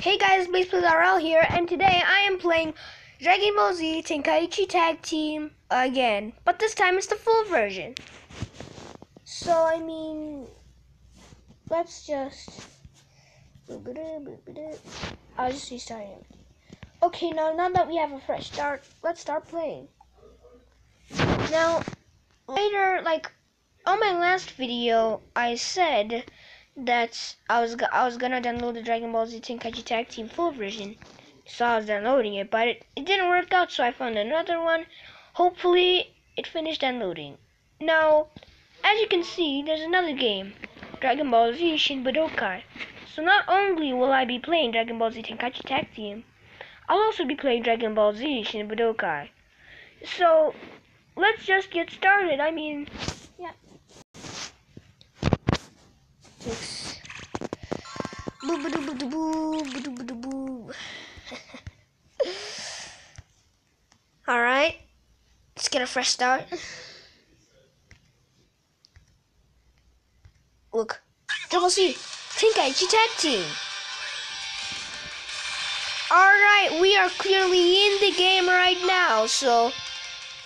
Hey guys, Blaze here, and today I am playing Dragon Ball Z Tenkaichi Tag Team again, but this time it's the full version. So, I mean, let's just. I'll just restart it. Okay, now, now that we have a fresh start, let's start playing. Now, later, like, on my last video, I said that I was I was gonna download the Dragon Ball Z Tenkaichi Tag Team full version. So I was downloading it, but it, it didn't work out, so I found another one. Hopefully, it finished downloading. Now, as you can see, there's another game, Dragon Ball Z Shin Budokai. So not only will I be playing Dragon Ball Z Tenkaichi Tag Team, I'll also be playing Dragon Ball Z Shin Budokai. So, let's just get started. I mean, yeah. right, let's get a fresh start. Look, Double C, Tenkaichi Tag Team. Alright, we are clearly in the game right now, so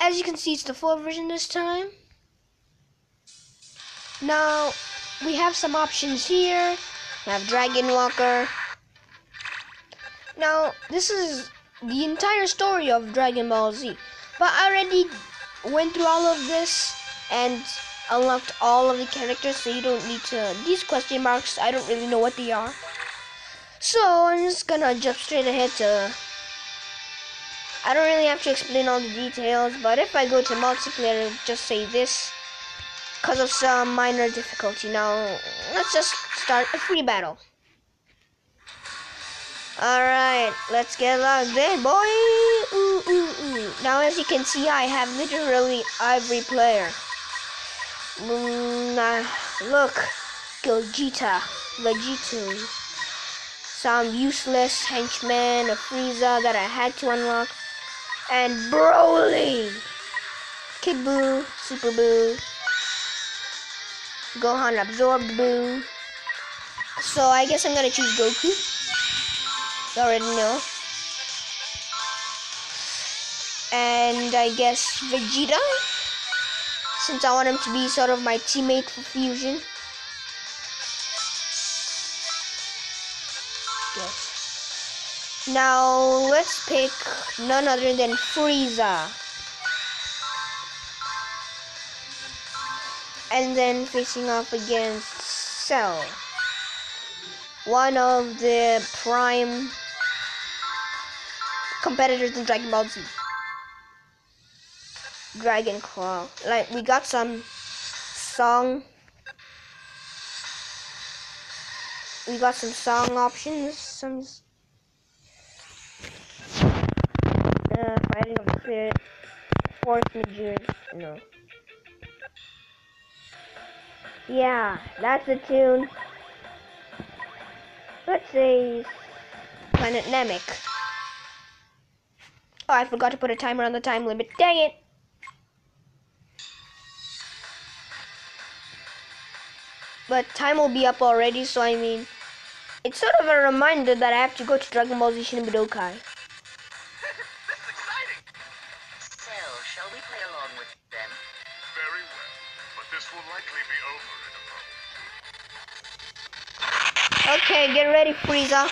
as you can see, it's the full version this time. Now, we have some options here. We have Dragon Walker. Now, this is the entire story of Dragon Ball Z. But I already went through all of this and unlocked all of the characters, so you don't need to. These question marks, I don't really know what they are. So, I'm just gonna jump straight ahead to. I don't really have to explain all the details, but if I go to multiplayer, just say this because of some minor difficulty. Now, let's just start a free battle. Alright, let's get logged in, boy! Ooh, ooh, ooh. Now, as you can see, I have literally every player. Mm, uh, look, Gogeta, Vegito, some useless henchman, a Frieza that I had to unlock, and Broly, Kid Buu, Super Buu, Gohan absorbed Buu. So I guess I'm gonna choose Goku. You already know. And I guess Vegeta. Since I want him to be sort of my teammate for fusion. Yes. Now let's pick none other than Frieza. And then facing off against Cell. One of the prime competitors in Dragon Ball Z. Dragon Claw. Like, we got some song. We got some song options. Some. Uh, fighting of the spirit. fourth Major. No. Yeah, that's the tune. Let's say Planet Namek. Oh, I forgot to put a timer on the time limit. Dang it! But time will be up already, so I mean, it's sort of a reminder that I have to go to Dragon Ball Z Shin Budokai. Okay, Frieza.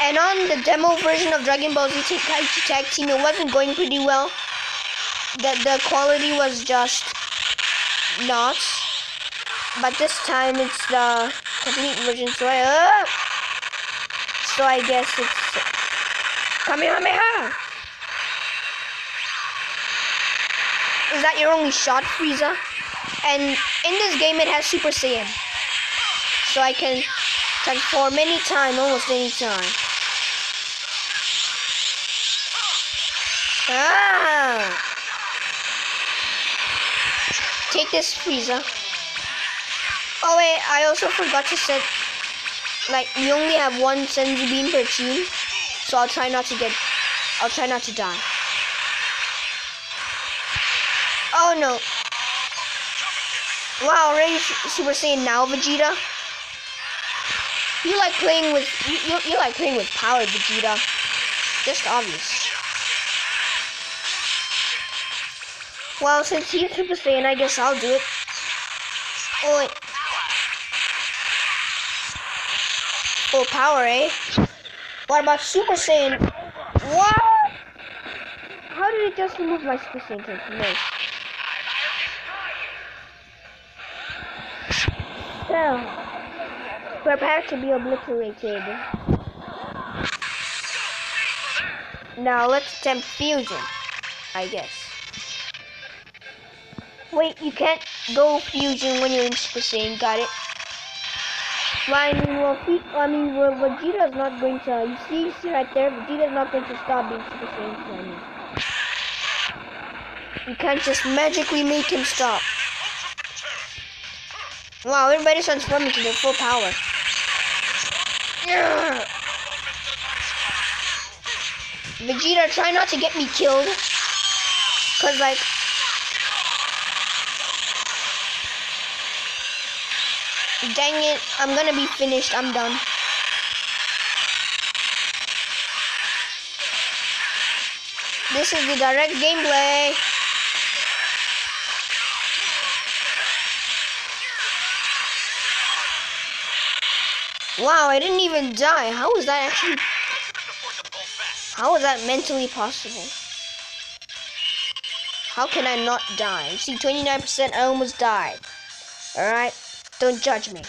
And on the demo version of Dragon Ball Z Tenkaichi Tag Team, it wasn't going pretty well. The, the quality was just not. But this time it's the complete version, so I, uh, so I guess it's Kamehameha! Is that your only shot, Frieza? And in this game it has Super Saiyan. So I can transform anytime, almost any time. Ah! Take this, Frieza. Oh wait, I also forgot to set, like, we only have one Senzu Bean per team, so I'll try not to get, I'll try not to die. Oh no. Wow, already Super Saiyan now, Vegeta? You like playing with you, you, you like playing with power, Vegeta. Just obvious. Well, since he's Super Saiyan, I guess I'll do it. Oh wait. Full power, eh? What about Super Saiyan? What? How did it just remove my Super Saiyan transformation? So, prepare to be obliterated. Now let's attempt fusion, I guess. Wait, you can't go fusion when you're in Super Saiyan, got it? I mean, well, Vegeta's not going to, you see, you see right there, Vegeta's not going to stop being Super Saiyan, I mean. You can't just magically make him stop. Wow, everybody's transforming to their full power. Vegeta, try not to get me killed. Cause like Dang it, I'm gonna be finished, I'm done. This is the direct gameplay. Wow, I didn't even die. How was that actually? How was that mentally possible? How can I not die? See, 29%, I almost died. Alright, don't judge me.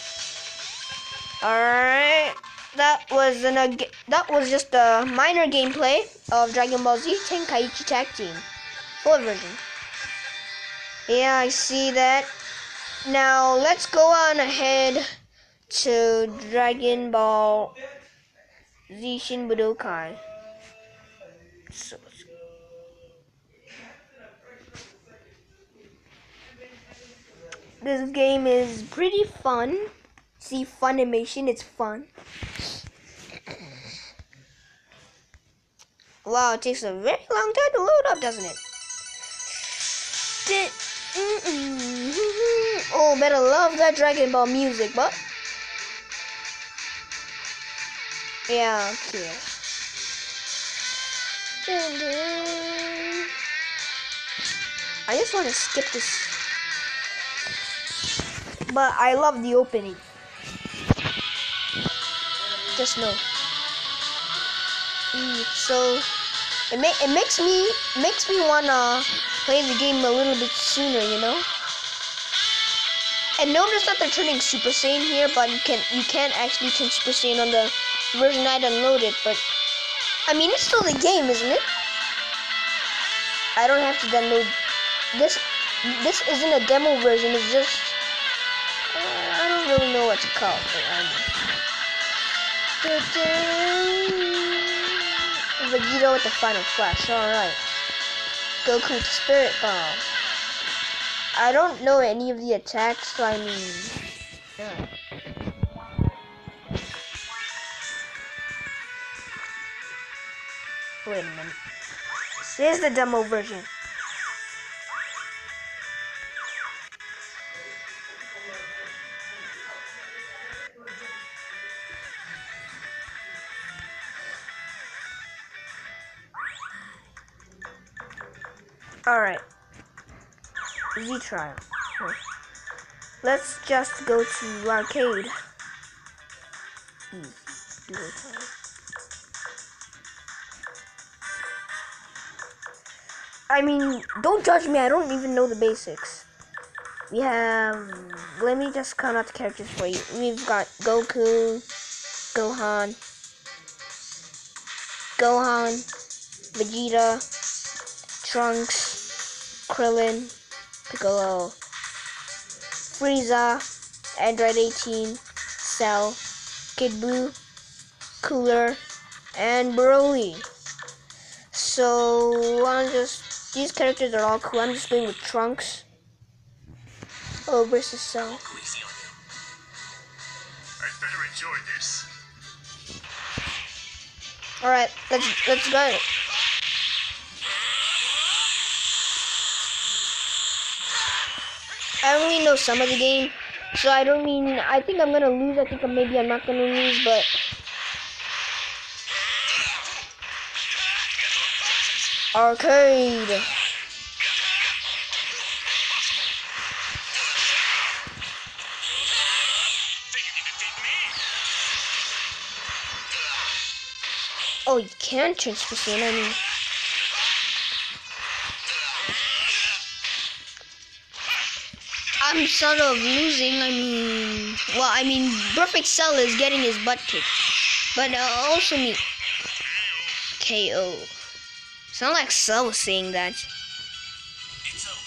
Alright, that was an, that was just a minor gameplay of Dragon Ball Z Tenkaichi Tag Team. Full version. Yeah, I see that. Now, let's go on ahead to Dragon Ball Z Shin Budokai. So, this game is pretty fun. See, Funimation, it's fun. Wow, it takes a very long time to load up, doesn't it? Di- mm-mm. Oh, better love that Dragon Ball music, but yeah, okay. Dun, dun. I just want to skip this, but I love the opening. Just know. Mm, so it ma- it makes me makes me wanna play the game a little bit sooner, you know. And notice that they're turning Super Saiyan here, but you can you can't actually turn Super Saiyan on the version I downloaded. But I mean, it's still the game, isn't it? I don't have to download this. This isn't a demo version. It's just uh, I don't really know what to call it. Mean. Vegeta with the final flash. Alright. Goku to Spirit Bomb. I don't know any of the attacks, so I mean. Yeah. Wait a minute. Here's the demo version. Alright. Z trial. Let's just go to arcade. Hmm. I mean, don't judge me. I don't even know the basics. We have. Let me just count out the characters for you. We've got Goku, Gohan, Gohan, Vegeta, Trunks, Krillin, Piccolo, Frieza, Android 18, Cell, Kid Buu, Cooler, and Broly. So I'm just these characters are all cool. I'm just going with Trunks. Oh, versus Cell. I'd better enjoy this. All right, let's let's go. I only know some of the game, So I don't mean I think I'm gonna lose. I think maybe I'm not gonna lose, but arcade. Oh, you can transfer in. I mean. I'm sort of losing. I mean, well, I mean, Perfect Cell is getting his butt kicked, but uh, also me. KO. Sound like Cell was saying that. It's over.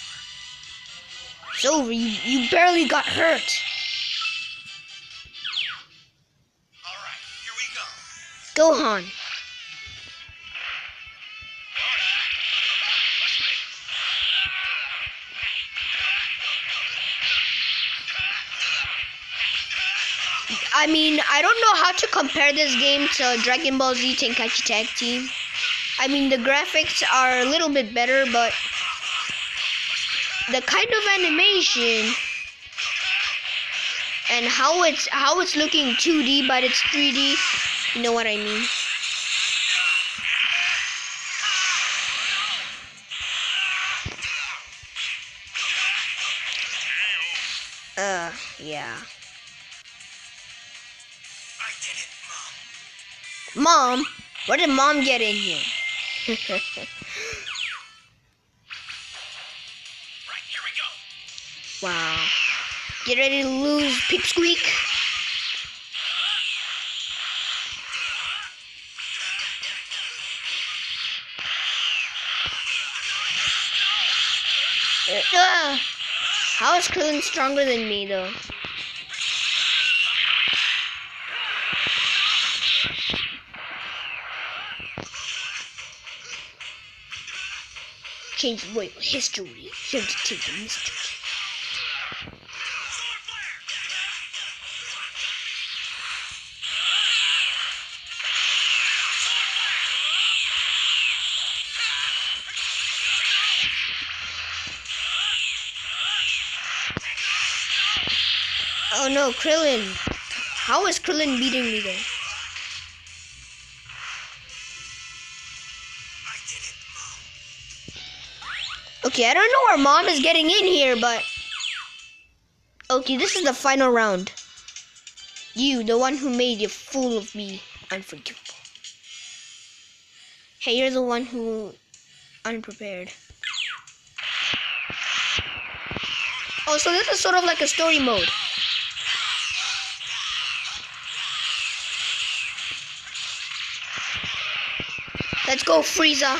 It's over. You, you barely got hurt. All right, here we go. Gohan. I mean, I don't know how to compare this game to Dragon Ball Z Tenkaichi Tag Team. I mean, the graphics are a little bit better, but the kind of animation and how it's how it's looking 2D but it's 3D, you know what I mean? Uh, yeah. I did it, Mom. Mom, where did mom get in here? Right, wow. Get ready to lose, Pipsqueak. Uh, how is Krillin stronger than me, though? Change royal history. To take the mystery. Oh no, Krillin. How is Krillin beating me though? Okay, I don't know where mom is getting in here, but. Okay, this is the final round. You, the one who made a fool of me, unforgivable. Hey, you're the one who. unprepared. Oh, so this is sort of like a story mode. Let's go, Frieza.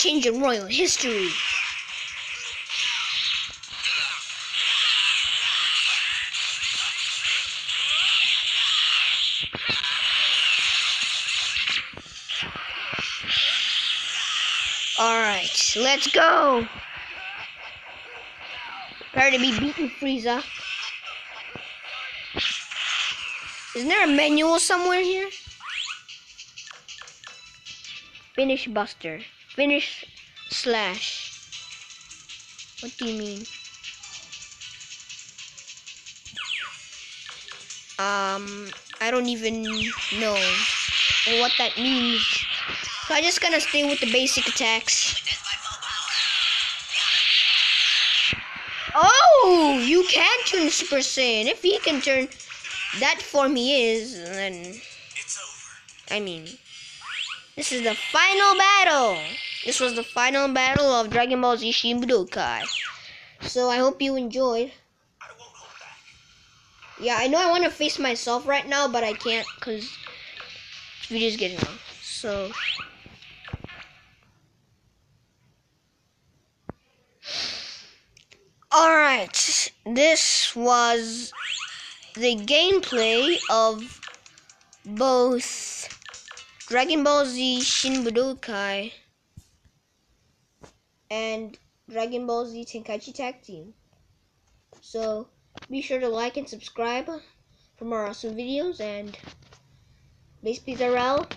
Changing royal history. Alright, let's go. Prepare to be beaten, Frieza. Isn't there a manual somewhere here? Finish Buster. Finish Slash. What do you mean? Um, I don't even know what that means. So I'm just gonna stay with the basic attacks. Oh, you can turn Super Saiyan. If he can turn, that form he is, then. I mean, this is the final battle. This was the final battle of Dragon Ball Z Shin Budokai. So I hope you enjoyed. Yeah, I know I want to face myself right now, but I can't because this video's getting long. So. Alright, this was the gameplay of both Dragon Ball Z Shin Budokai and Dragon Ball Z Tenkaichi Tag Team. So be sure to like and subscribe for more awesome videos and BlazePlayzRL.